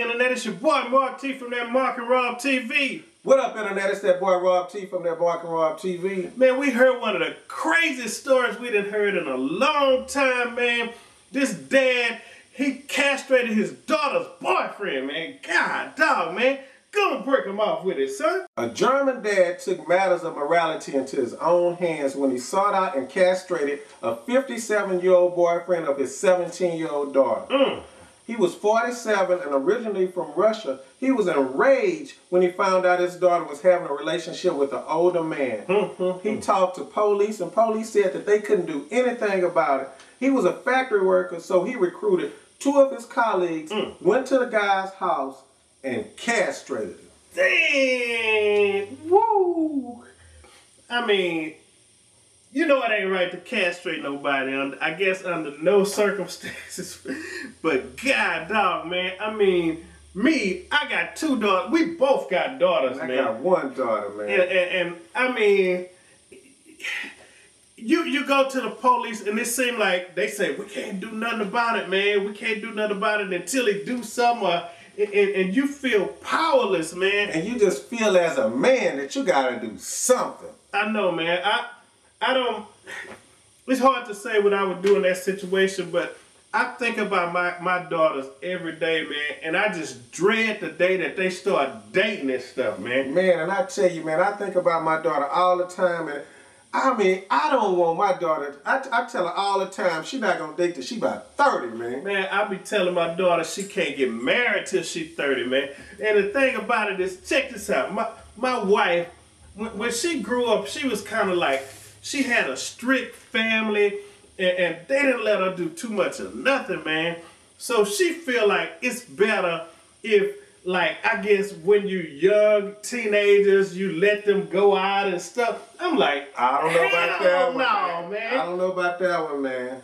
Internet? It's your boy Mark T from that Mark and Rob TV. What up, Internet? It's that boy Rob T from that Mark and Rob TV. Man, we heard one of the craziest stories we didn't heard in a long time, man. This dad, he castrated his daughter's boyfriend, man. God dog, man. Gonna break him off with it, son. A German dad took matters of morality into his own hands when he sought out and castrated a 57-year-old boyfriend of his 17-year-old daughter. Mm. He was 47 and originally from Russia. He was enraged when he found out his daughter was having a relationship with an older man. Hmm, hmm, hmm. he talked to police and police said that they couldn't do anything about it. He was a factory worker, so he recruited two of his colleagues, Mm. went to the guy's house, and castrated him. Dang! Woo! I mean, you know it ain't right to castrate nobody. Under, I guess under no circumstances. but God, dog, man. I mean, me, I got two daughters. We both got daughters, I man. got one daughter, man. And, and, and I mean, you you go to the police and it seems like they say we can't do nothing about it, man. We can't do nothing about it until they do something. Or, and, and you feel powerless, man. And you just feel as a man that you gotta do something. I know, man. I I don't. It's hard to say what I would do in that situation, but I think about my my daughters every day, man, and I just dread the day that they start dating this stuff, man. Man, and I tell you, man, I think about my daughter all the time, and I mean, I don't want my daughter. I, I tell her all the time she not gonna date till she about thirty, man. Man, I be telling my daughter she can't get married till she 30, man. And the thing about it is, check this out. My my wife, when, when she grew up, she was kind of like, she had a strict family, and, and they didn't let her do too much of nothing, man. So she feel like it's better if, like, I guess when you young teenagers, you let them go out and stuff. I'm like, I don't know about that one. no, man. I don't know about that one, man.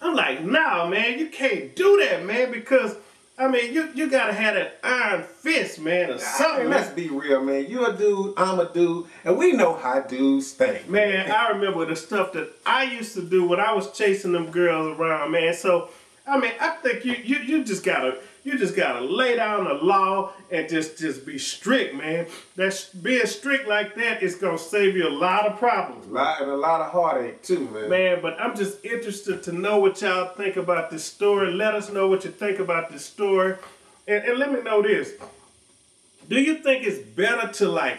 I'm like, nah, man, you can't do that, man, because I mean, you you gotta have an iron fist, man, or I something. mean, let's be real, man. You a dude, I'm a dude, and we know how dudes think. Man, I remember the stuff that I used to do when I was chasing them girls around, man. So, I mean, I think you you, you just gotta you just gotta lay down the law and just just be strict, man. That's being strict like that is gonna save you a lot of problems. A lot, and a lot of heartache too, man. Man, but I'm just interested to know what y'all think about this story. Let us know what you think about this story. And, and let me know this. Do you think it's better to like,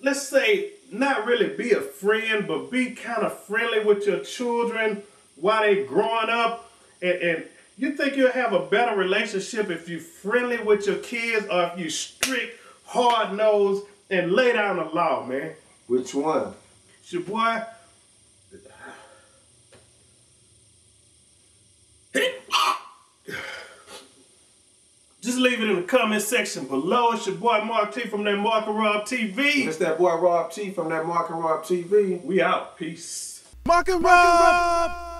let's say, not really be a friend, but be kind of friendly with your children while they growing up? And, and you think you'll have a better relationship if you're friendly with your kids or if you strict, hard nosed, and lay down the law, man? Which one? It's your boy. Just leave it in the comment section below. It's your boy Mark T from that Mark and Rob TV. It's that boy Rob T from that Mark and Rob TV. We out. Peace. Mark and Rob.